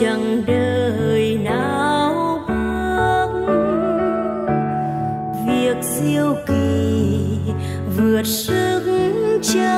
chẳng đời nào bước việc siêu kỳ vượt sức chân